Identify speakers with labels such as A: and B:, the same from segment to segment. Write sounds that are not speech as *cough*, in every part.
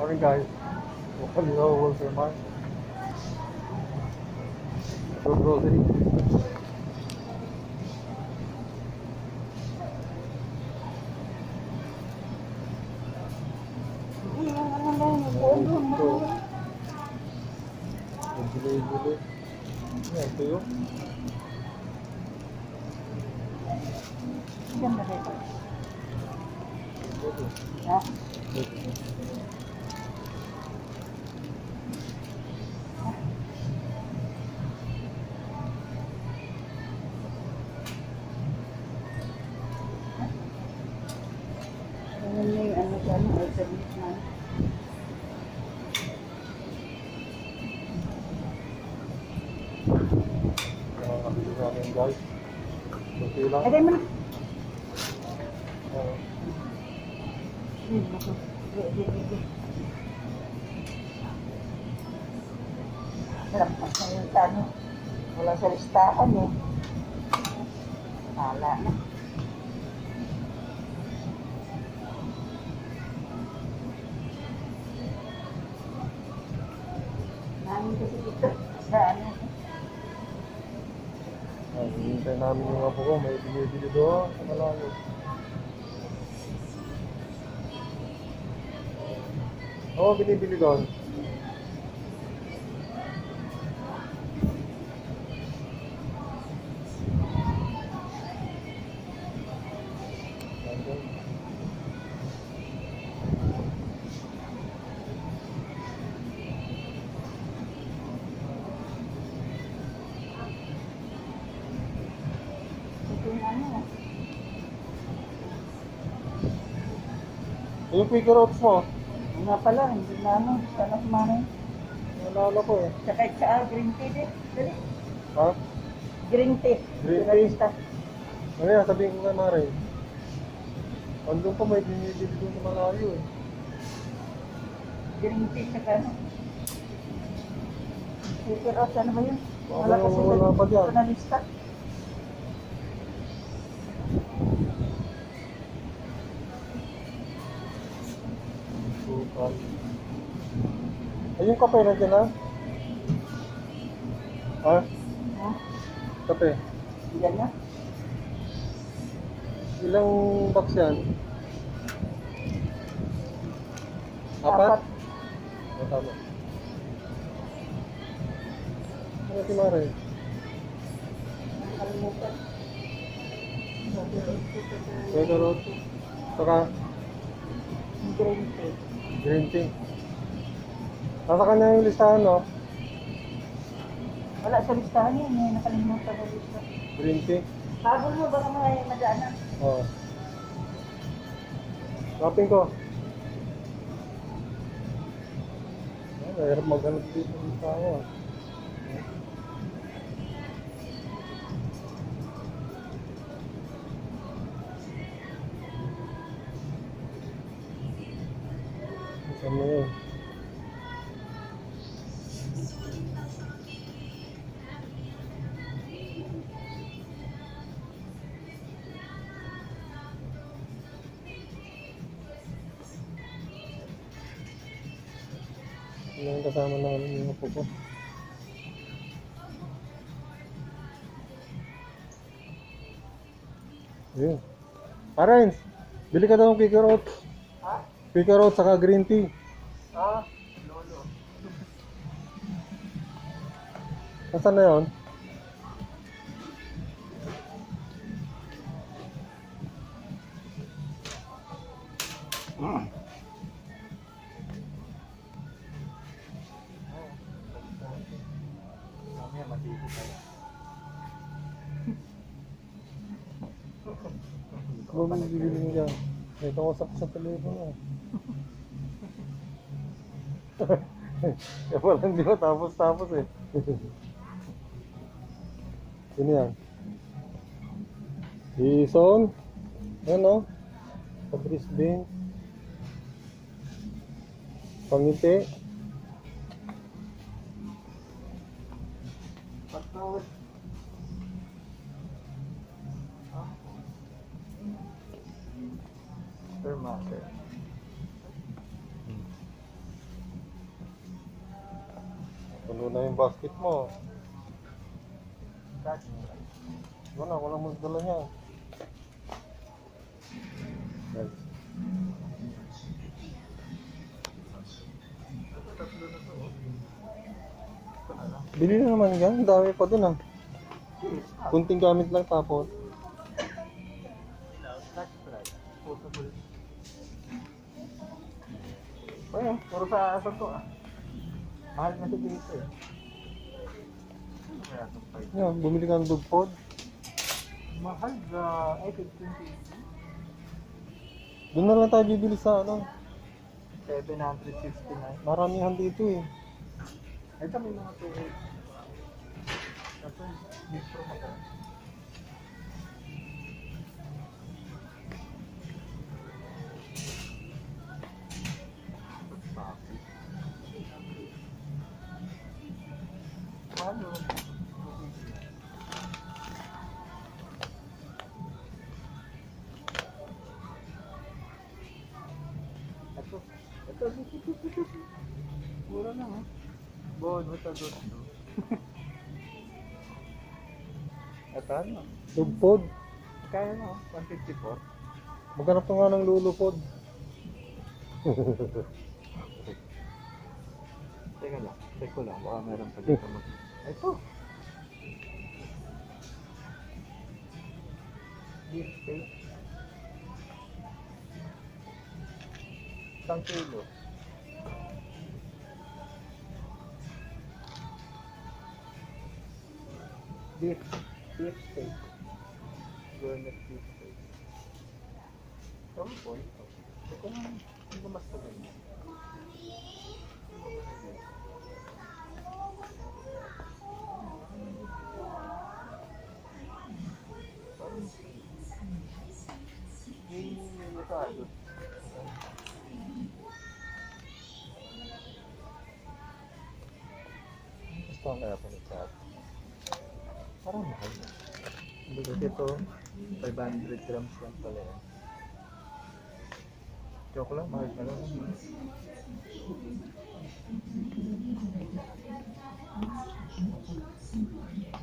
A: Morning guys. Welcome to Walter Mart. For grocery. Ito. Nagbili-bili. Yan, ito yun.
B: Ganda Sarap na yung ano. Wala sa listahan eh. Wala na. Namin kasi dito sa ano.
A: ah, hinihintay namin yung apo ko. May binibili doon sa malayo. Oo, binibili doon.
B: Yung
A: quicker oats mo,
B: Yung nga pala, hindi na ano. Sana kumain.
A: nalala ko eh.
B: Tsaka sa green tea din. Dali.
A: Ha?
B: Green tea.
A: Green
B: Sa
A: tea? Ano yan, sabihin ko kay Mare. Andun pa may binibili doon sa malayo eh.
B: Green tea tsaka ano. Super out, ano ba yun? Wala kasi
A: wala pa dyan.
B: Ito na lista.
A: Sukal. Ay, yung kape na? Ha?
B: Ha?
A: Kape.
B: Yan na.
A: Ilang box yan? Apat? Oh, tama. Ano si Mare?
B: Nakalimutan.
A: Quicker oats. Saka
B: Green tea.
A: Green tea. Nasa kanya yung listahan, no?
B: Wala sa listahan yun. May nakalimutan sa lista.
A: Green tea.
B: Habol mo, baka may madaanan.
A: Oo. Shopping ko. Ah, Mahirap maghanap dito ng tao ah. Saan mo yun? Ano yung kasama namin yung apo ko? Yun. Parents, bili ka daw ng quicker oats. Quicker oats saka green tea.
B: Ah, lolo.
A: Nasaan na yun? Ano mo bibili dyan? May kausap sa telepono. Kaya pala hindi mo tapos-tapos eh. *laughs* Sino yan? Jason? Ano? Patrice Bean? Pangiti?
B: Pagkawad. Okay.
A: Puno na yung basket mo. Wala, wala mo dala niya.
C: Right.
A: Bili na naman yan, dami pa dun ah. Kunting gamit lang tapos.
C: Ayun, puro sa asa to ah. Mahal na si dito eh.
A: Yan, bumili ka ng dog food.
C: Mahal ga, ay 15
A: Doon na lang tayo bibili sa ano.
C: 769.
A: Maramihan dito eh.
C: Ito may mga 2 Ito, distro mo Bono sa gusto. Ito ano?
A: Food.
C: Kaya no, 154.
A: Maghanap ka nga ng lulo food.
C: Teka lang, check ko lang, baka meron pa dito. Ito! Beef steak. Isang kilo. Beef, beef steak. Gourmet beef steak. Tama po. Ito na, hindi mas maganda.
A: Gusto ang kaya pa ni Chad.
C: Parang mahal na. Hindi kasi ito, 500 grams lang pala yan. Joke lang, mahal na lang.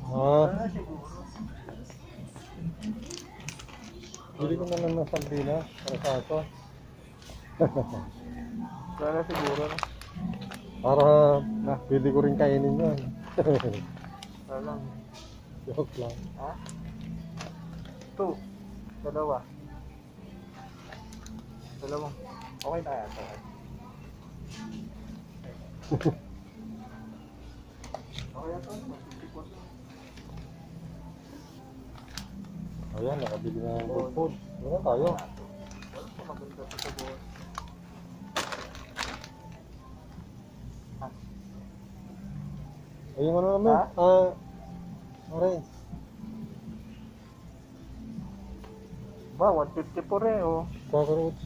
A: Ah, bili ko na lang ng sardinas para sa ato.
C: Kaya siguro na.
A: Para na, pwede ko rin kainin.
C: Kaya lang. *laughs*
A: Joke lang.
C: Ha? Two. Dalawa. Dalawang. Okay na yata. Okay yata. 54 lang.
A: Ayan, nakabili na ng dog food. Wala tayo.
C: Maganda pa sa buwan.
A: Ayun ano naman. Ah, orange.
C: Ba, 154 eh, oh.
A: Cockroach.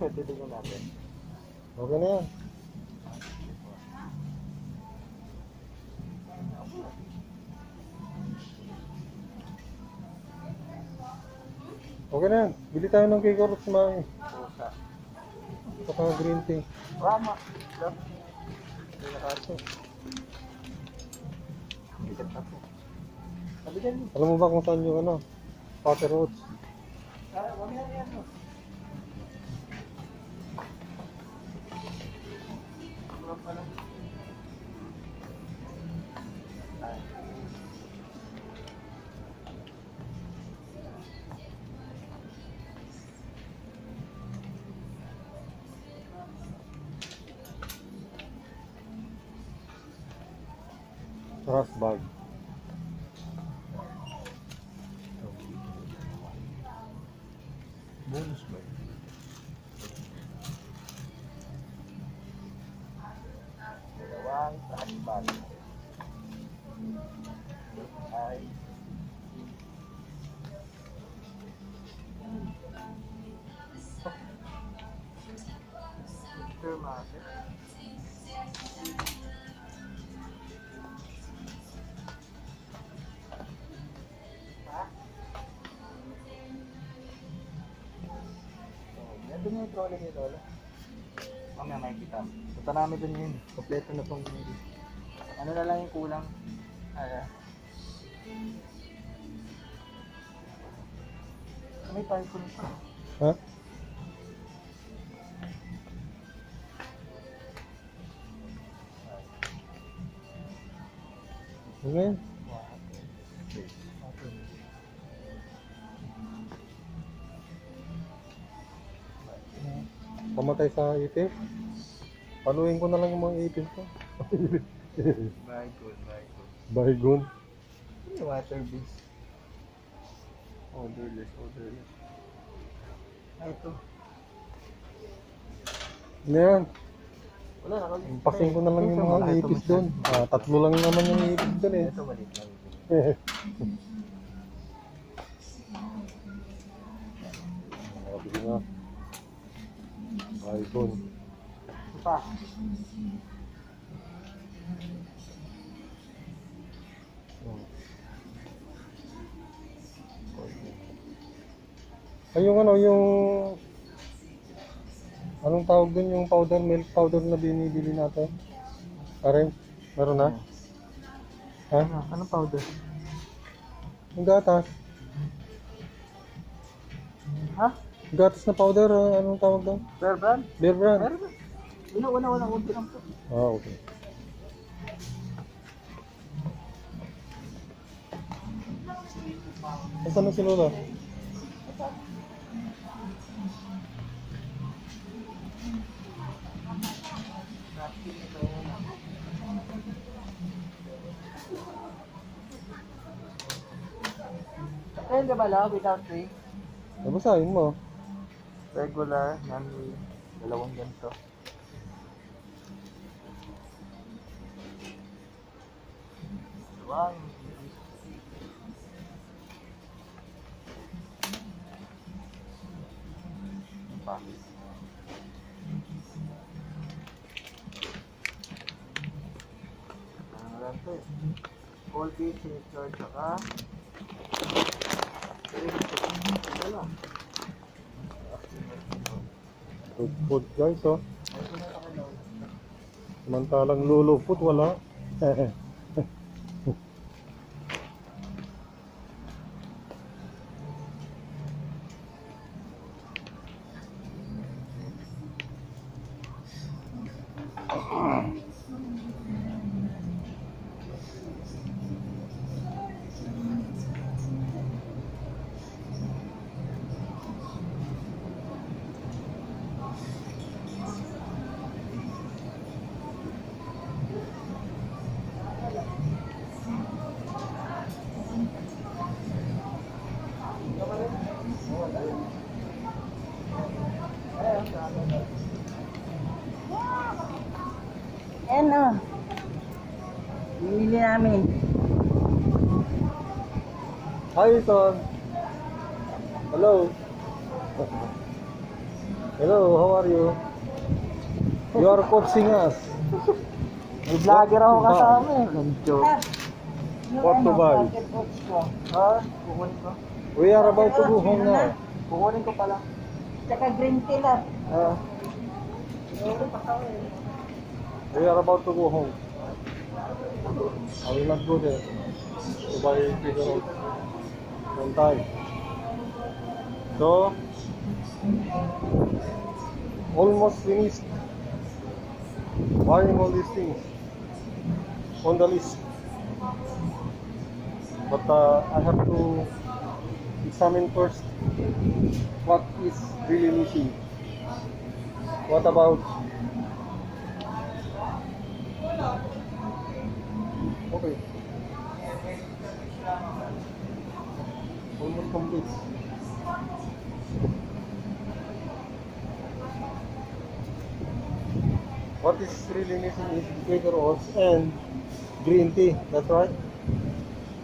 A: *laughs*
C: Titignan natin.
A: Okay na yan. Okay na yan. Bili tayo ng kay Cockroach mga
C: Pusa.
A: Saka green tea.
C: Rama. Hindi. Bigat na po. Sabi dyan.
A: Alam mo ba kung saan yung ano? Cockroach.
C: Ah, wala yan yan. no?
A: Trash bag.
C: Bonus ba? Nandun yung trolley ni Lola. Mamaya makikita. Punta namin dun yun. Kompleto na pong. Ano na lang yung kulang? Ah, may typhoon pa.
A: Ha? Okay. Pamatay sa ipis. Paluin ko na lang yung mga ipis ko. Baygon.
C: Ano yung water base? Odorless, odorless. Ah, ito.
A: Ano yan?
C: Wala, nakalimutan.
A: Paking ko na lang yung mga ipis doon. Ah, tatlo lang naman yung ipis doon eh.
C: Ito maliit lang. *laughs*
A: Nakabili na.
C: Ito pa.
A: Ay, yung ano, yung... Anong tawag dun yung powder, milk powder na binibili natin? Karen, meron na? Ha?
C: Ano? Anong powder?
A: Yung gatas.
C: Ha?
A: Gatas na powder, ah, anong tawag doon?
C: Bear brand?
A: Beer brand.
C: Bear brand? Wala, wala, wala. Unti lang po.
A: Ah, okay. Nasaan na si Lola?
C: Ka ba lang? Without drink?
A: Nabasahin mo.
C: Regular, non dalawang ganito. Wow. Pa. Ano lang to eh. Colgate, Safeguard, saka wala.
A: Good food guys, oh. Samantalang lulupot, wala.
B: Ayan *laughs* o. Binili namin.
A: Hi, son. Hello. Hello, how are you? You are coaching us.
C: May vlogger ako kasama eh.
B: Yung
A: What to buy?
C: Ha? Kukunin ko.
A: We are about to go home now.
C: Kukunin ko pala.
B: Tsaka green tea lang.
C: Ah.
A: We are about to go home. I will not go there to buy one time. So, almost finished buying all these things on the list. But uh, I have to examine first what is really missing. What about Okay. Almost complete. What is really missing is Quaker oats and green tea. That's right.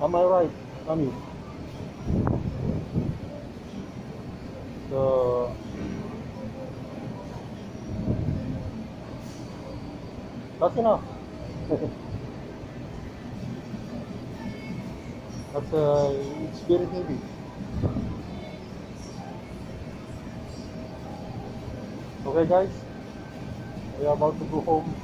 A: Am I right, Ami? So that's enough. *laughs* That's uh, very heavy. Okay, guys. We are about to go home.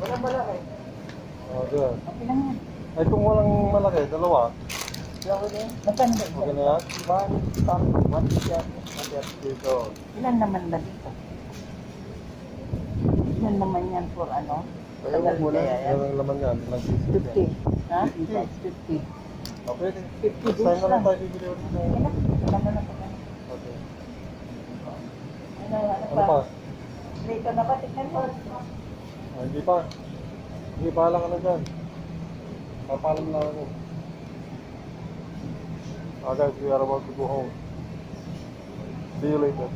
C: Wala malaki.
A: Oh, good.
B: Okay lang yan.
A: Ay, kung walang malaki, dalawa.
C: Ano yun?
B: Maganda
A: Okay
B: yan.
A: na yan?
C: One, one shot, one shot dito.
B: Ilan naman ba dito? Ilan naman yan for ano?
C: Kaya mo muna.
B: Kaya yan.
A: Yan ang laman yan. Ilang pieces yan.
B: 50. Ha? 50.
A: Okay.
B: 50
A: Next time
B: days
A: na lang
B: lang.
A: tayo bibili ulit.
B: Yan na. Na pa.
A: Okay.
B: Ano, ano
A: Ano pa?
B: Dito na ba? Tignan mo.
A: Ah, hindi pa. Hindi pa lang ano dyan. Papalam lang ako. Ah guys, we are about to go home. See you later.